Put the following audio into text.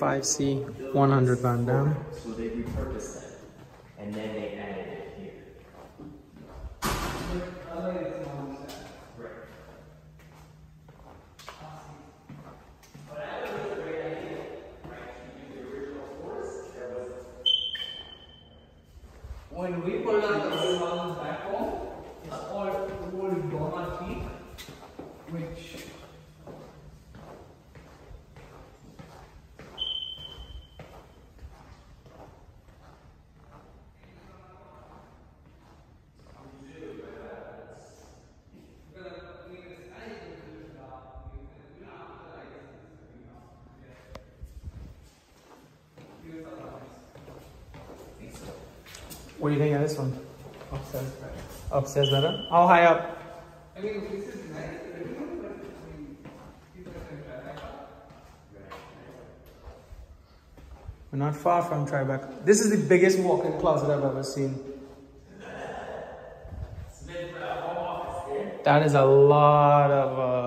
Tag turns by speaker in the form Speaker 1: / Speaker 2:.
Speaker 1: 5C, 100 Vandam.
Speaker 2: So they repurposed that, and then they added it here.
Speaker 3: When we pulled out the old ones back
Speaker 1: What do you think of this one? Upstairs. Upstairs better? How high up?
Speaker 3: I mean, this is nice, but I mean, people can try that out.
Speaker 1: We're not far from Tribeca. This is the biggest walk-in closet I've ever seen. That is a lot of uh,